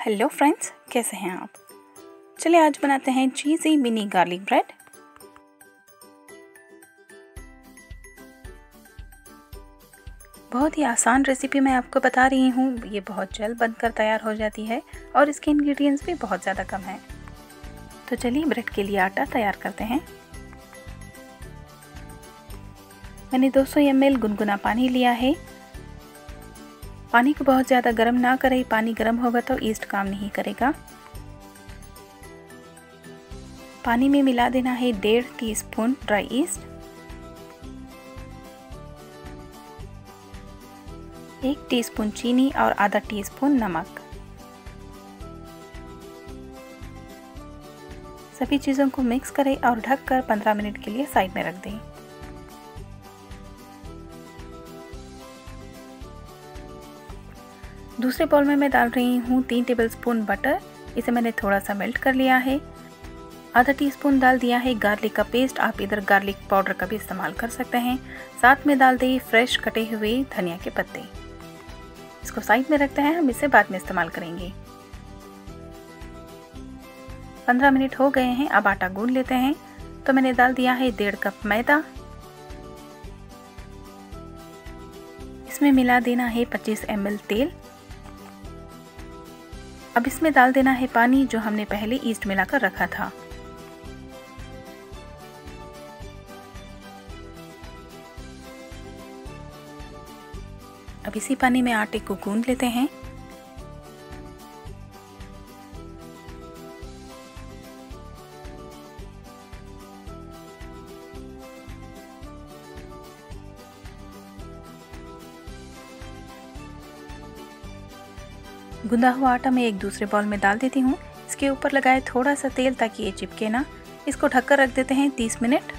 Hello friends, कैसे हैं आप? चलिए आज बनाते हैं चीज़ी मिनी गार्लिक ब्रेड। बहुत ही आसान रेसिपी मैं आपको बता रही हूँ, ये बहुत जल्द बनकर तैयार हो जाती है और इसके इंग्रेडिएंट्स भी बहुत ज़्यादा कम हैं। तो चलिए ब्रेड के लिए आटा तैयार करते हैं। मैंने 200 ml गुनगुना पानी लिया है। पानी को बहुत ज़्यादा गर्म ना करें पानी गर्म होगा तो ईस्ट काम नहीं करेगा। पानी में मिला देना है डेढ़ टी स्पून ड्राई ईस्ट एक टीस्पून चीनी और आधा टीस्पून नमक। सभी चीज़ों को मिक्स करें और ढककर 15 मिनट के लिए साइड में रख दें। दूसरे बॉल में मैं डाल रही हूँ तीन टेबल स्पून बटर इसे मैंने थोड़ा सा मेल्ट कर लिया है। आधा टीस्पून डाल दिया है गार्लिक का पेस्ट आप इधर गार्लिक पाउडर का भी इस्तेमाल कर सकते हैं। साथ में डाल दें फ्रेश कटे हुए धनिया के पत्ते। इसको साइड में रखते हैं, हम इसे बाद में इस्तेमाल करेंगे। पंद्रह मिनट हो गए हैं, अब आटा गूंद लेते हैं। तो मैंने डाल दिया है डेढ़ कप मैदा। इसमें मिला देना है 25 एम तेल। अब इसमें डाल देना है पानी, जो हमने पहले ईस्ट मिलाकर रखा था। अब इसी पानी में आटे को गूंद लेते हैं। गुंदा हुआ आटा मैं एक दूसरे बॉल में डाल देती हूँ। इसके ऊपर लगाए थोड़ा सा तेल ताकि ये चिपके ना। इसको ढककर रख देते हैं 30 मिनट।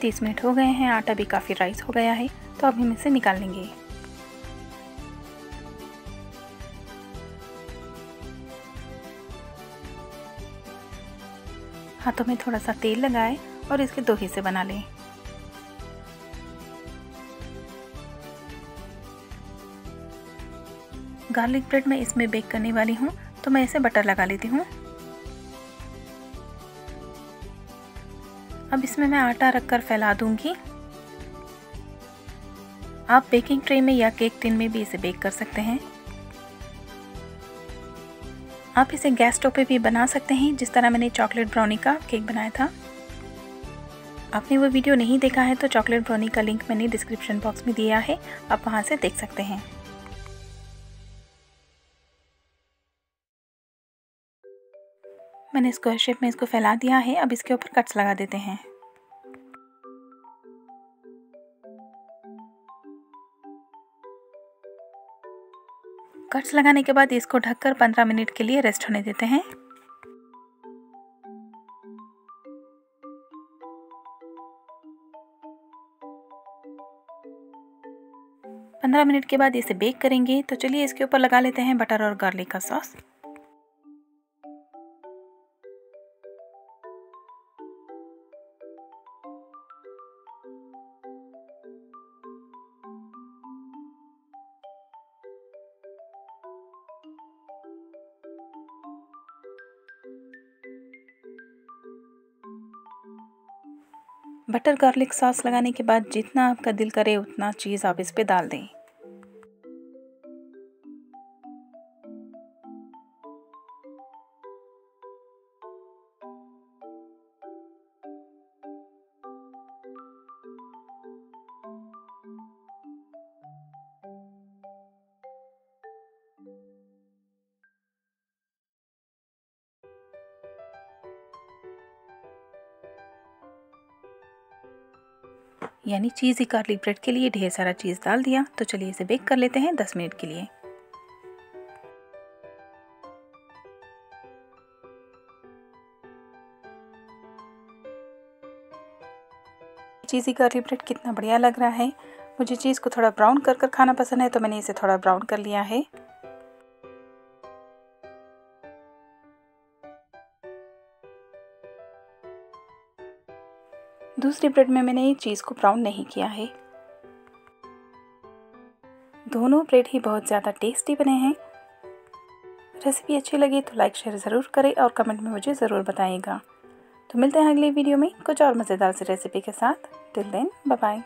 तीस मिनट हो गए हैं, आटा भी काफ़ी राइस हो गया है तो अब हम इसे निकाल लेंगे। हाथों में थोड़ा सा तेल लगाए और इसके दो हिस्से बना लें। गार्लिक ब्रेड मैं इसमें बेक करने वाली हूँ तो मैं इसे बटर लगा लेती हूँ। अब इसमें मैं आटा रखकर फैला दूँगी। आप बेकिंग ट्रे में या केक टिन में भी इसे बेक कर सकते हैं। आप इसे गैस स्टोव पे भी बना सकते हैं, जिस तरह मैंने चॉकलेट ब्राउनी का केक बनाया था। आपने वो वीडियो नहीं देखा है तो चॉकलेट ब्राउनी का लिंक मैंने डिस्क्रिप्शन बॉक्स में दिया है, आप वहाँ से देख सकते हैं। मैंने स्क्वायर शेप में इसको फैला दिया है, अब इसके ऊपर कट्स लगा देते हैं। कट्स लगाने के बाद इसको ढककर 15 मिनट के लिए रेस्ट होने देते हैं। पंद्रह मिनट के बाद इसे बेक करेंगे। तो चलिए इसके ऊपर लगा लेते हैं बटर और गार्लिक का सॉस। बटर गार्लिक सॉस लगाने के बाद जितना आपका दिल करे उतना चीज़ आप इस पर डाल दें। यानी चीज़ी गार्लिक ब्रेड के लिए ढेर सारा चीज़ डाल दिया तो चलिए इसे बेक कर लेते हैं 10 मिनट के लिए। चीज़ी गार्लिक ब्रेड कितना बढ़िया लग रहा है। मुझे चीज़ को थोड़ा ब्राउन कर कर खाना पसंद है तो मैंने इसे थोड़ा ब्राउन कर लिया है। दूसरी ब्रेड में मैंने ये चीज़ को ब्राउन नहीं किया है। दोनों ब्रेड ही बहुत ज़्यादा टेस्टी बने हैं। रेसिपी अच्छी लगी तो लाइक, शेयर ज़रूर करें और कमेंट में मुझे ज़रूर बताइएगा। तो मिलते हैं अगली वीडियो में कुछ और मज़ेदार सी रेसिपी के साथ। Till then bye bye